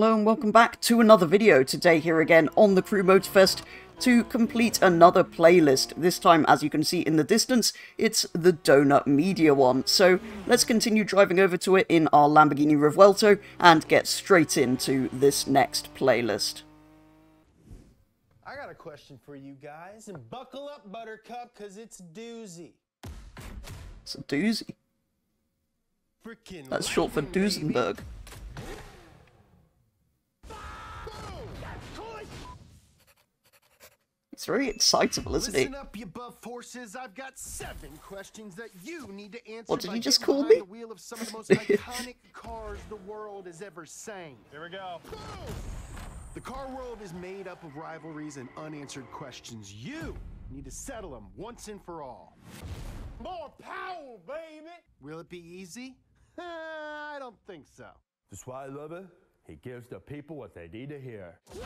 Hello and welcome back to another video. Today here again on the Crew Mode Motorfest to complete another playlist. This time, as you can see in the distance, it's the Donut Media one. So let's continue driving over to it in our Lamborghini Revuelto and get straight into this next playlist. I got a question for you guys, and buckle up, Buttercup, because it's doozy. It's a doozy. Frickin' That's short for lightning, baby. It's very excitable, isn't Listen it? up, you buff forces. I've got seven questions that you need to answer. What, did you just call me? The wheel of some of the most iconic cars the world has ever seen. Here we go. The car world is made up of rivalries and unanswered questions. You need to settle them once and for all. More power, baby! Will it be easy? I don't think so. That's why I love it. He gives the people what they need to hear.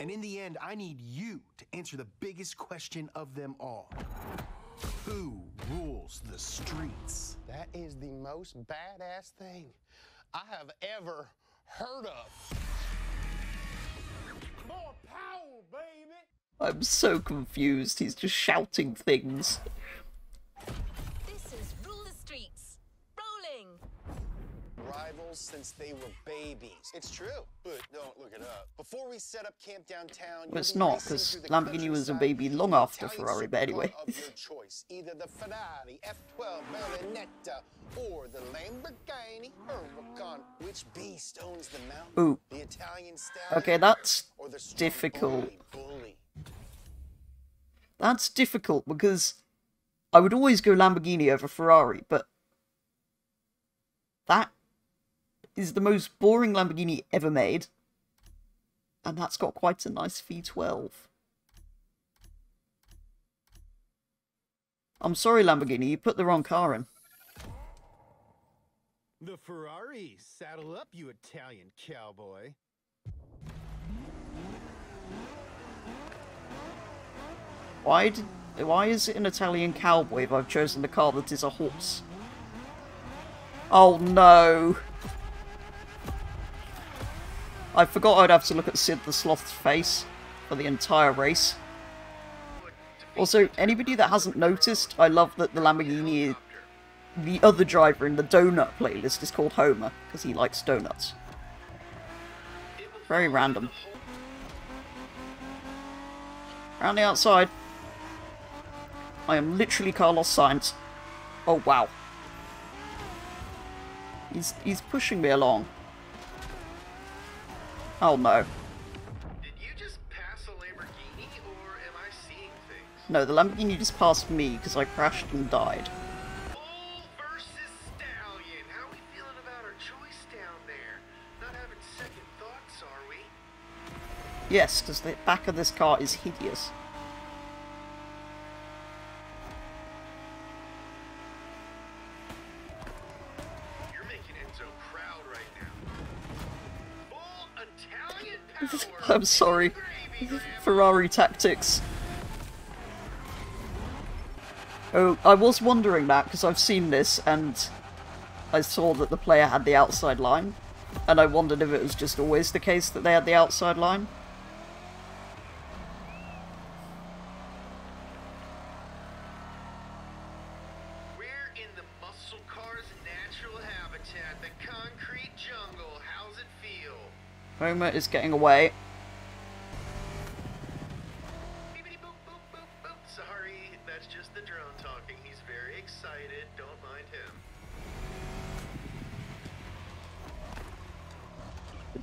And in the end, I need you to answer the biggest question of them all. Who rules the streets? That is the most badass thing I have ever heard of. More power, baby! I'm so confused. He's just shouting things. Rivals since they were babies. It's true, but don't look it up. Before we set up camp downtown, Well, it's not, racing 'cause through the Lamborghini was a baby long after Italian Ferrari, but anyway. of your choice, either the Ferrari F12 Berlinetta or the Lamborghini Huracan. Which beast owns the mountain? Ooh. The Italian stallion Okay, that's difficult. bully? That's difficult because I would always go Lamborghini over Ferrari, but that is the most boring Lamborghini ever made. And that's got quite a nice V12. I'm sorry, Lamborghini, you put the wrong car in. The Ferrari. Saddle up, you Italian cowboy. Why did, why is it an Italian cowboy if I've chosen the car that is a horse? Oh no! I forgot I'd have to look at Sid the Sloth's face for the entire race. Also, anybody that hasn't noticed, I love that the Lamborghini, the other driver in the donut playlist is called Homer, because he likes donuts. Very random. Around the outside. I am literally Carlos Sainz. Oh wow. He's he's pushing me along. Seeing things? No, the Lamborghini just passed me because I crashed and died. Bull versus Stallion. How are we feeling about our choice down there? Not having second thoughts, are we? Yes, because the back of this car is hideous. I'm sorry. Ferrari tactics. Oh, I was wondering that because I've seen this and I saw that the player had the outside line. And I wondered if it was just always the case that they had the outside line. We're in the muscle car's natural habitat, the concrete jungle. How's it feel? Homer is getting away.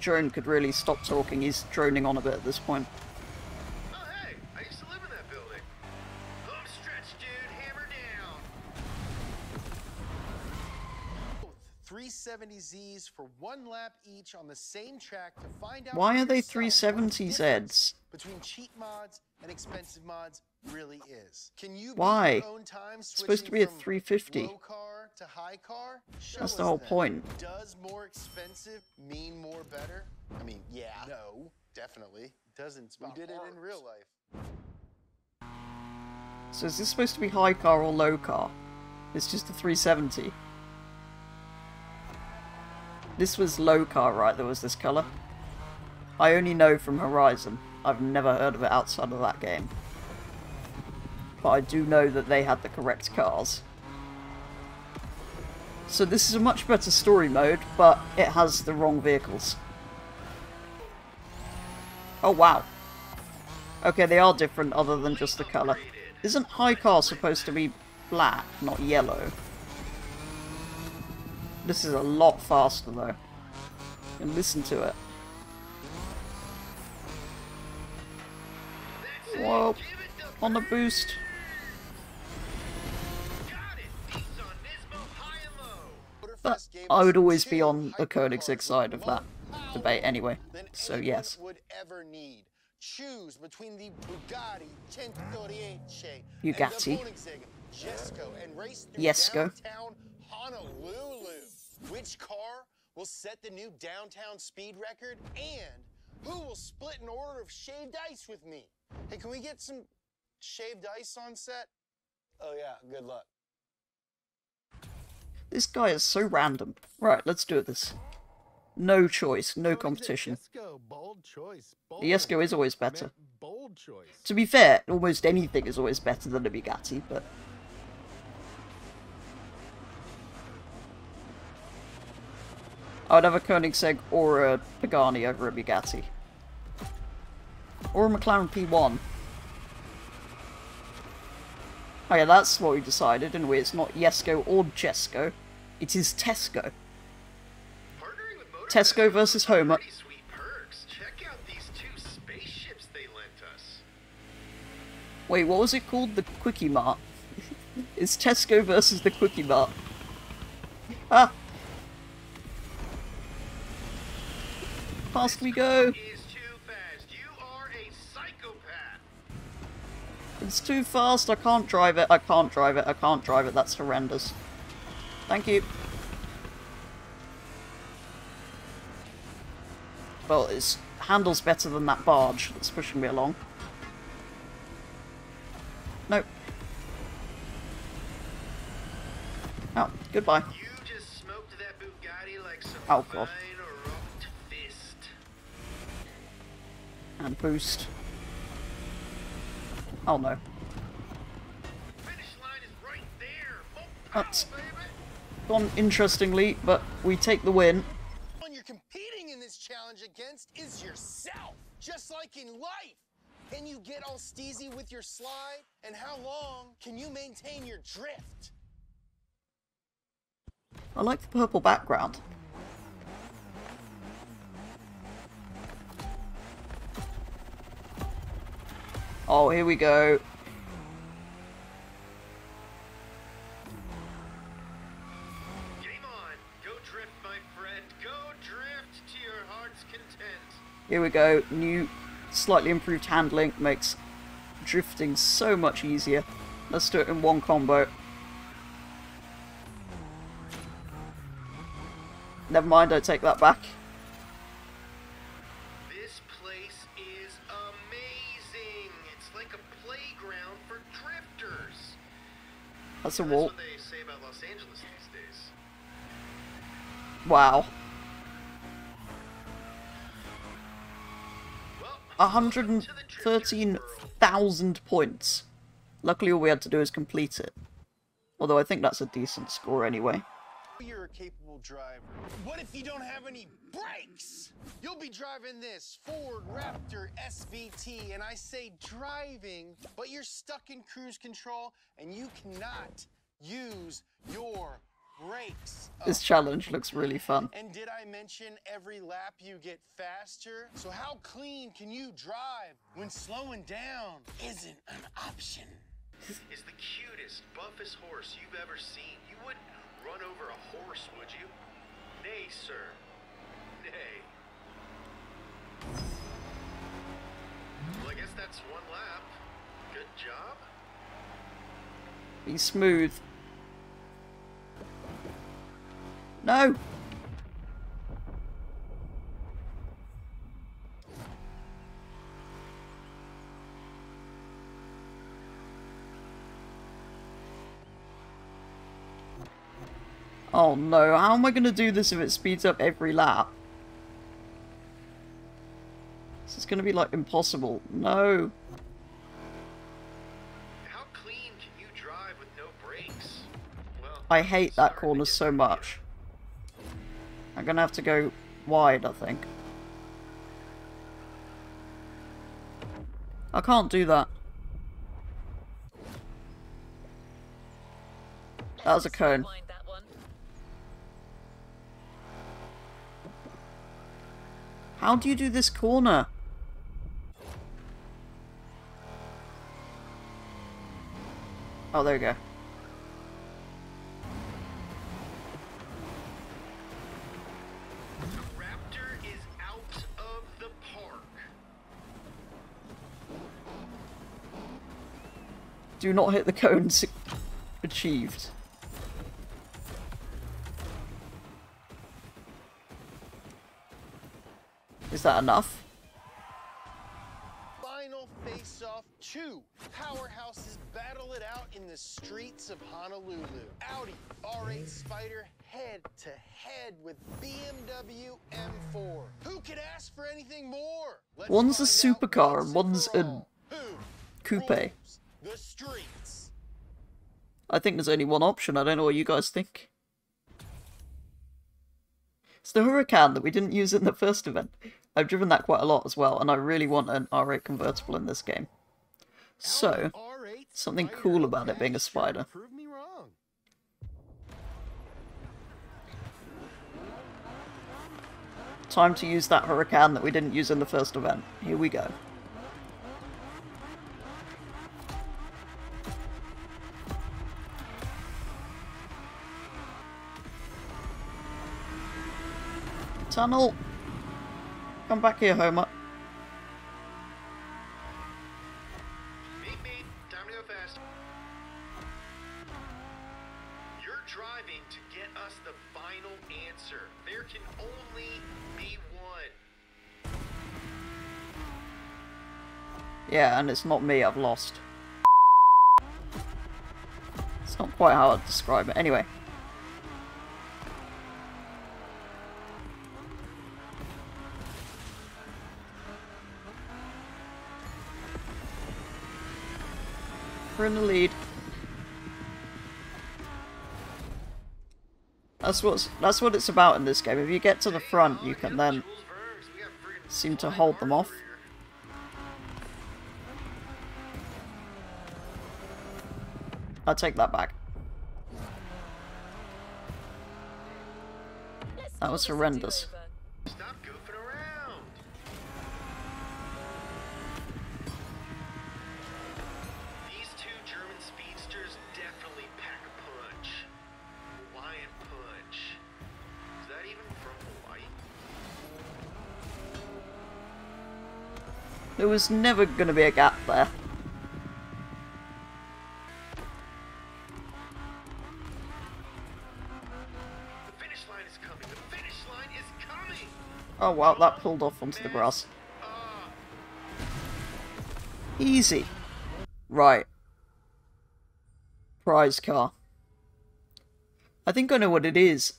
Drone could really stop talking. He's droning on a bit at this point. Oh hey, I used to live in that building. Home stretch, dude. Hammer down. 370Zs for one lap each on the same track to find out Why are they yourself what the 370 difference Zs? between cheap mods and expensive mods really is. Can you Why? your own time It's supposed to be a 350. Car to high car? That's the whole then. point. Does more expensive mean more better? I mean, yeah. No, definitely. Doesn't. We did it in real life. So is this supposed to be high car or low car? It's just a 370. This was low car, right? There was this colour. I only know from Horizon. I've never heard of it outside of that game. But I do know that they had the correct cars. So this is a much better story mode, but it has the wrong vehicles. Oh wow. Okay, they are different other than just the colour. Isn't High Car supposed to be black, not yellow? This is a lot faster though. And listen to it. Whoa. On the boost. I would always be on the Koenigsegg side of that debate anyway. So yes. Would ever need. Choose between the Bugatti Centodieci Bugatti. and the Koenigsegg Jesko and race through downtown Honolulu. Which car will set the new downtown speed record and who will split an order of shaved ice with me? Hey, can we get some shaved ice on set? Oh yeah, good luck. This guy is so random. Right, let's do this. No choice, no competition. Jesko, bold choice. Bold. The Jesko is always better. Bold choice. To be fair, almost anything is always better than a Bugatti, but... I would have a Koenigsegg or a Pagani over a Bugatti. Or a McLaren P1. Oh yeah, that's what we decided, didn't we? It's not Jesko or Jesko. It is Tesco. Partnering with Motor Tesco versus Homer. Pretty sweet perks. Check out these two spaceships they lent us. Wait, what was it called? The Quickie Mart. it's Tesco versus the Quickie Mart. Ah! Fast we go! Is too fast. You are a psychopath. It's too fast, I can't drive it, I can't drive it, I can't drive it, that's horrendous. Thank you. Well, it handles better than that barge that's pushing me along. Nope. Oh, goodbye. You just smoked that Bugatti like some Oh, God. fist. And boost. Oh no. Finish line is right there. Oh. Gone interestingly, but we take the win. one you're competing in this challenge against is yourself. Just like in life. Can you get all steezy with your slide? And how long can you maintain your drift? I like the purple background. Oh, here we go. Here we go. New, slightly improved handling makes drifting so much easier. Let's do it in one combo. Never mind, I take that back. This place is amazing. It's like a playground for drifters. That's a wall. what 113,000 points. Luckily, all we had to do is complete it. Although I think that's a decent score anyway. You're a capable driver. What if you don't have any brakes? You'll be driving this Ford Raptor SVT, and I say driving, but you're stuck in cruise control and you cannot use your. This challenge looks really fun. And did I mention every lap you get faster? So how clean can you drive when slowing down isn't an option? This is the cutest, buffest horse you've ever seen. You wouldn't run over a horse, would you? Nay, sir. Nay. Well, I guess that's one lap. Good job. Be smooth. No! Oh no, how am I going to do this if it speeds up every lap? This is going to be like impossible. No. How clean can you drive with no brakes? Well, I hate that corner so much. I'm going to have to go wide, I think. I can't do that. That was a cone. How do you do this corner? Oh, there we go. Do not hit the cones. Achieved. Is that enough? Final face-off two. Powerhouses battle it out in the streets of Honolulu. Audi R8 Spider head to head with BMW M4. Who could ask for anything more? Let's One's a supercar and one's a all. Coupe. rules The streets. I think there's only one option. I don't know what you guys think. It's the Huracan that we didn't use in the first event. I've driven that quite a lot as well, and I really want an R8 convertible in this game. So, something cool about it being a spider. Prove me wrong. time to use that Huracan that we didn't use in the first event. Here we go. Tunnel! Come back here, Homer. Beep beep, time to go fast. You're driving to get us the final answer. There can only be one. Yeah, and it's not me, I've lost. It's not quite how I'd describe it. Anyway. We're in the lead. That's what's that's what it's about in this game. If you get to the front, you can then seem to hold them off. I take that back. That was horrendous. Was never going to be a gap there. The finish line is coming. The finish line is coming. Oh wow, that pulled off onto the grass. Easy. Right. Prize car. I think I know what it is.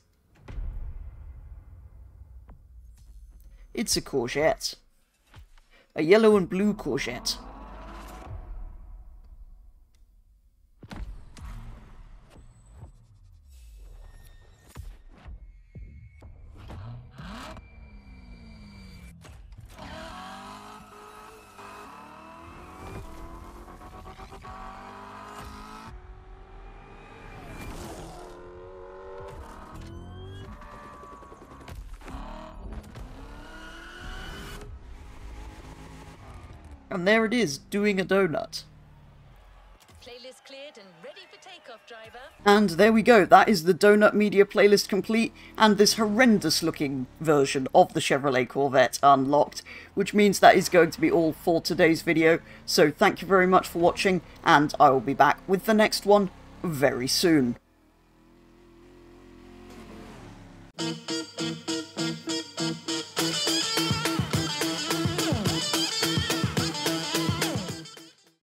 It's a courgette. A yellow and blue courgette. And there it is, doing a donut. Playlist cleared and ready for takeoff, driver. And there we go, that is the Donut Media playlist complete, and this horrendous looking version of the Chevrolet Corvette unlocked, which means that is going to be all for today's video. So thank you very much for watching, and I will be back with the next one very soon.